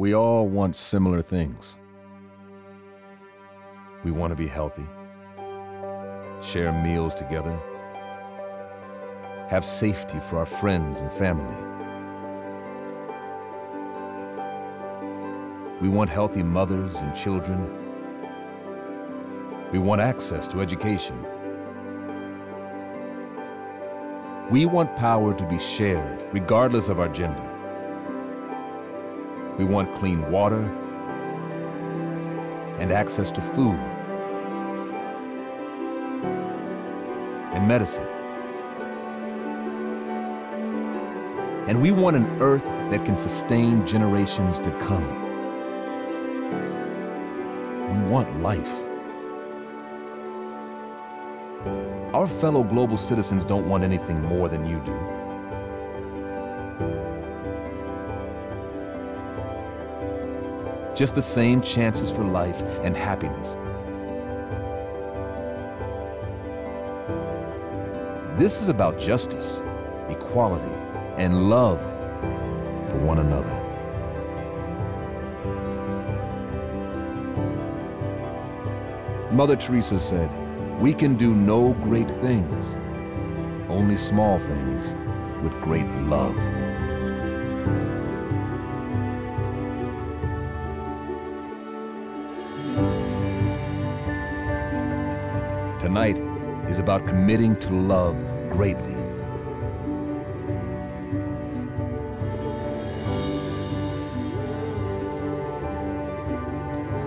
We all want similar things. We want to be healthy, share meals together, have safety for our friends and family. We want healthy mothers and children. We want access to education. We want power to be shared, regardless of our gender. We want clean water and access to food and medicine. And we want an earth that can sustain generations to come. We want life. Our fellow global citizens don't want anything more than you do. Just the same chances for life and happiness. This is about justice, equality, and love for one another. Mother Teresa said, we can do no great things, only small things with great love. Tonight is about committing to love greatly.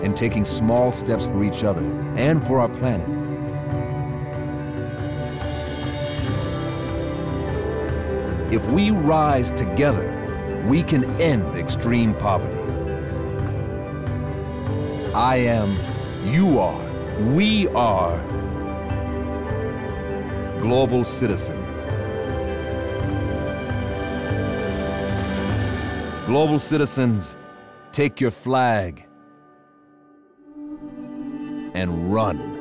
And taking small steps for each other and for our planet If we rise together, we can end extreme poverty. I am, you are, we are global citizen. Global citizens, take your flag and run.